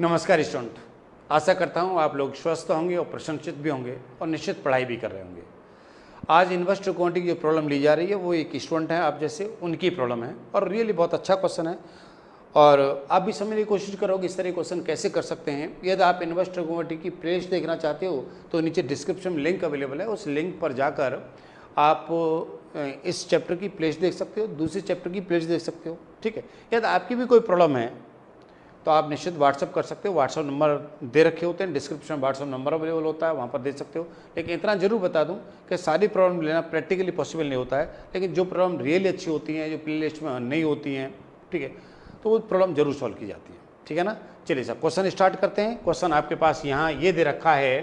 नमस्कार स्टूडेंट। आशा करता हूँ आप लोग स्वस्थ होंगे और प्रशंसित भी होंगे और निश्चित पढ़ाई भी कर रहे होंगे। आज इन्वेस्ट अकाउंटिंग की जो प्रॉब्लम ली जा रही है, वो एक स्टूडेंट है, आप जैसे उनकी प्रॉब्लम है। और रियली बहुत अच्छा क्वेश्चन है। और आप भी समझने की कोशिश करोगे इस तरह क्वेश्चन कैसे कर सकते हैं। यदि आप इन्वेस्ट अकाउंटिंग की प्लेलिस्ट देखना चाहते हो तो नीचे डिस्क्रिप्शन में लिंक अवेलेबल है। उस लिंक पर जाकर आप इस चैप्टर की प्लेस देख सकते हो, दूसरे चैप्टर की प्लेस देख सकते हो। ठीक है? यदि आपकी भी कोई प्रॉब्लम है तो आप निश्चित व्हाट्सअप कर सकते हो। व्हाट्सअप नंबर दे रखे होते हैं। डिस्क्रिप्शन में व्हाट्सअप नंबर अवेलेबल होता है, वहाँ पर दे सकते हो। लेकिन इतना ज़रूर बता दूँ कि सारी प्रॉब्लम लेना प्रैक्टिकली पॉसिबल नहीं होता है। लेकिन जो प्रॉब्लम रियली अच्छी होती हैं, जो प्ले लिस्ट में नहीं होती हैं, ठीक है तो वो प्रॉब्लम ज़रूर सॉल्व की जाती है। ठीक है ना? चलिए सर क्वेश्चन स्टार्ट करते हैं। क्वेश्चन आपके पास यहाँ ये दे रखा है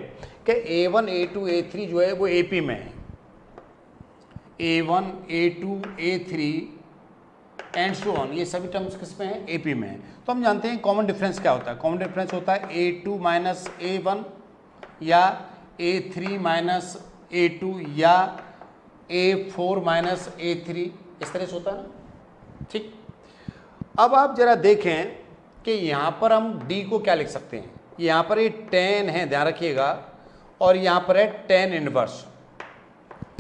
कि A one A two A three जो है वो ए पी में है। A one A two A three and so on ये सभी टर्म्स किसमें है? एपी में है। तो हम जानते हैं कॉमन डिफरेंस क्या होता है। कॉमन डिफरेंस होता है A two minus A one या A three minus A two या A four minus A three इस तरह से होता है ना? ठीक। अब आप जरा देखें कि यहाँ पर हम डी को क्या लिख सकते हैं। यहाँ पर ये टेन है, ध्यान रखिएगा। और यहाँ पर है टेन इनवर्स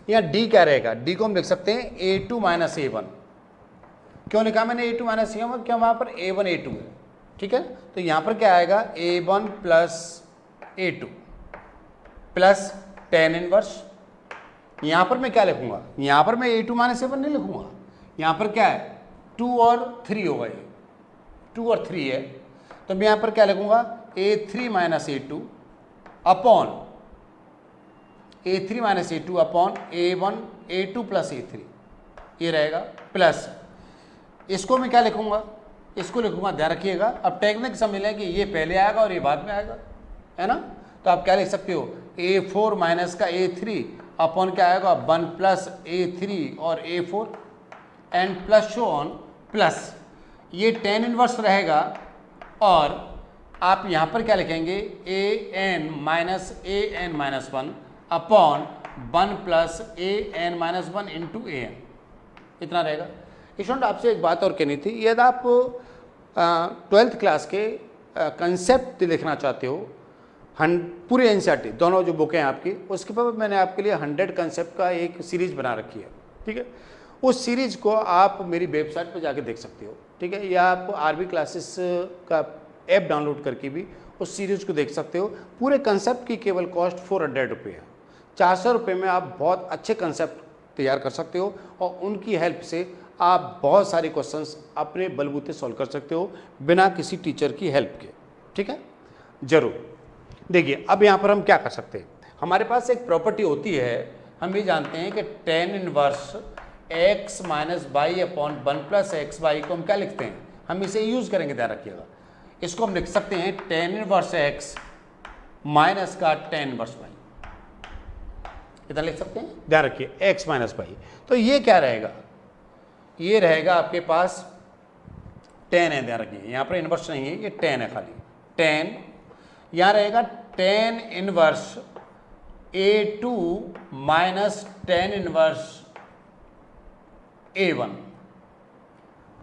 यहाँ डी क्या रहेगा? डी को हम लिख सकते हैं A two minus A one क्यों लिखा मैंने ए टू माइनस वन क्यों वहाँ पर ए वन ए टू है? ठीक है? तो यहाँ पर क्या आएगा? A one plus A two plus tan inverse यहाँ पर मैं क्या लिखूँगा? यहाँ पर मैं A two minus A one नहीं लिखूँगा। यहाँ पर क्या है? टू और थ्री होगा ये टू और थ्री है। तो मैं यहाँ पर क्या लिखूँगा? A three minus A two upon A three minus A two upon A one A two plus A three ये रहेगा प्लस इसको मैं क्या लिखूँगा? इसको लिखूँगा, ध्यान रखिएगा। अब टेक्निक समझ लें कि ये पहले आएगा और ये बाद में आएगा, है ना? तो आप क्या लिख सकते हो? ए फोर माइनस का ए थ्री अपॉन क्या आएगा? वन प्लस ए थ्री और A four and plus so on plus ये टेन इनवर्स रहेगा और आप यहाँ पर क्या लिखेंगे? A N minus A N minus one upon one plus A N minus one into A N इतना रहेगा। स्टूडेंट आपसे एक बात और कहनी थी। यदि आप ट्वेल्थ क्लास के कंसेप्ट लिखना चाहते हो, हन, पूरे एन दोनों जो बुकें हैं आपकी, उसके बाद मैंने आपके लिए हंड्रेड कंसेप्ट का एक सीरीज़ बना रखी है, ठीक है? उस सीरीज़ को आप मेरी वेबसाइट पर जाके देख सकते हो, ठीक है? या आप आर बी क्लासेस का ऐप डाउनलोड करके भी उस सीरीज़ को देख सकते हो। पूरे कंसेप्ट की केवल कॉस्ट फोर हंड्रेड रुपये है। चार सौ रुपये में आप बहुत अच्छे कंसेप्ट तैयार कर सकते हो और उनकी हेल्प से आप बहुत सारे क्वेश्चंस अपने बलबूते सॉल्व कर सकते हो बिना किसी टीचर की हेल्प के। ठीक है? ज़रूर। देखिए, अब यहाँ पर हम क्या कर सकते हैं? हमारे पास एक प्रॉपर्टी होती है, हम ये जानते हैं कि tan inverse X minus Y upon one plus X Y को हम क्या लिखते हैं? हम इसे यूज़ करेंगे, ध्यान रखिएगा। इसको हम लिख सकते हैं टेन इनवर्स एक्स माइनस का टेन इनवर्स बाई इतना लिख सकते हैं? ध्यान रखिए एक्स माइनस बाई तो ये क्या रहेगा? ये रहेगा आपके पास टेन है, ध्यान रखिए। यहाँ पर इनवर्स नहीं है, ये टेन है खाली। टेन यहाँ रहेगा tan inverse A two minus tan inverse A one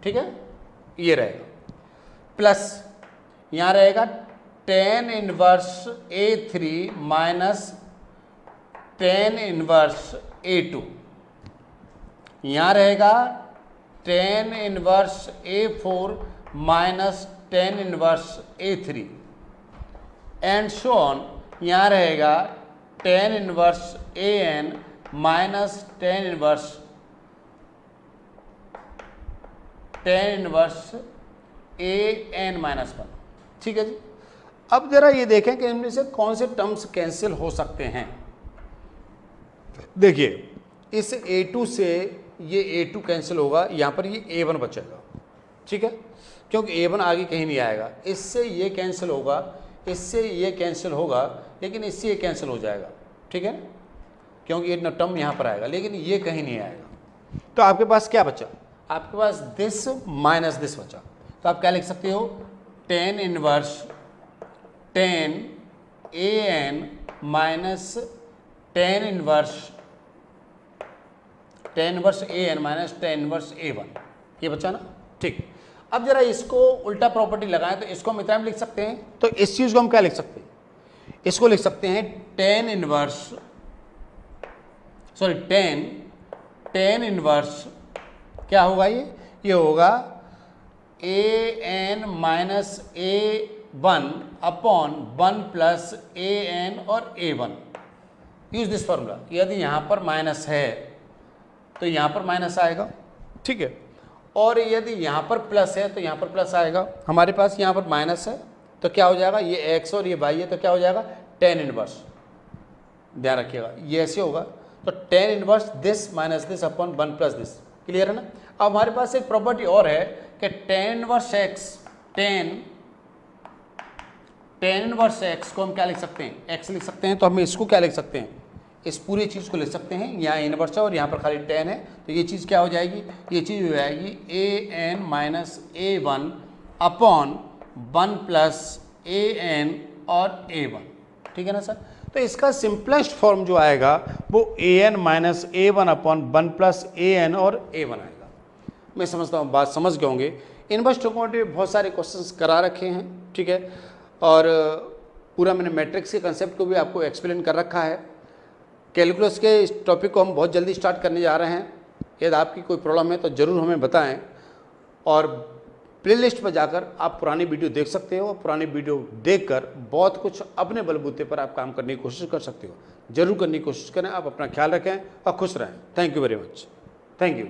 ठीक है? ये रहेगा। प्लस यहाँ रहेगा tan inverse A three minus tan inverse A two यहाँ रहेगा tan inverse A four minus tan inverse A three and so on यहाँ रहेगा tan inverse A N minus tan inverse tan inverse A N minus one ठीक है जी? अब जरा ये देखें कि इनमें से कौन से टर्म्स कैंसिल हो सकते हैं। देखिए, इस A2 से ये ए टू कैंसिल होगा, यहाँ पर ये A1 बचेगा। ठीक है? क्योंकि ए वन आगे कहीं नहीं आएगा। इससे ये कैंसिल होगा, इससे ये कैंसिल होगा, लेकिन इससे ये कैंसिल हो जाएगा। ठीक है? क्योंकि ये टर्म यहाँ पर आएगा, लेकिन ये कहीं नहीं आएगा। तो आपके पास क्या बचा? आपके पास दिस माइनस दिस बचा। तो आप क्या लिख सकते हो? Tan inverse tan A N minus tan inverse tan inverse A N minus tan inverse A one ये बचा ना? ठीक। अब जरा इसको उल्टा प्रॉपर्टी लगाएँ तो इसको हम इतना लिख सकते हैं? तो इस चीज़ को हम क्या लिख सकते हैं? इसको लिख सकते हैं tan inverse sorry tan tan inverse क्या होगा ये? ये होगा A N minus A one upon one plus A N और A one use this formula यदि यहाँ पर माइनस है तो यहाँ पर माइनस आएगा। ठीक है? और यदि यहाँ पर प्लस है तो यहाँ पर प्लस आएगा। हमारे पास यहाँ पर माइनस है तो क्या हो जाएगा? ये एक्स और ये वाई है तो क्या हो जाएगा? टेन इनवर्स ध्यान रखिएगा, ये ऐसे होगा। तो tan inverse this minus this upon one plus this clear है ना? अब हमारे पास एक प्रॉपर्टी और है कि tan inverse X tan tan inverse X को हम क्या लिख सकते हैं? एक्स लिख सकते हैं तो हम इसको क्या लिख सकते हैं? इस पूरी चीज़ को ले सकते हैं। यहाँ इनवर्स है और यहाँ पर खाली टेन है। तो ये चीज़ क्या हो जाएगी? ये चीज़ हो जाएगी A N minus A one upon one plus A N और ए वन ठीक है ना सर? तो इसका सिंपलेस्ट फॉर्म जो आएगा, वो A N minus A one upon one plus A N और ए वन आएगा। मैं समझता हूँ, बात समझ गए होंगे। इनवर्स ट्रिकोमेट्री में बहुत सारे क्वेश्चंस करा रखे हैं, ठीक है? और पूरा मैंने मैट्रिक्स के कंसेप्ट को भी आपको एक्सप्लेन कर रखा है। कैलकुलस के इस टॉपिक को हम बहुत जल्दी स्टार्ट करने जा रहे हैं। यदि आपकी कोई प्रॉब्लम है तो ज़रूर हमें बताएँ। और प्लेलिस्ट पर जाकर आप पुरानी वीडियो देख सकते हो पुरानी वीडियो देखकर बहुत कुछ अपने बलबूते पर आप काम करने की कोशिश कर सकते हो। ज़रूर करने की कोशिश करें, आप अपना ख्याल रखें और खुश रहें। Thank you very much thank you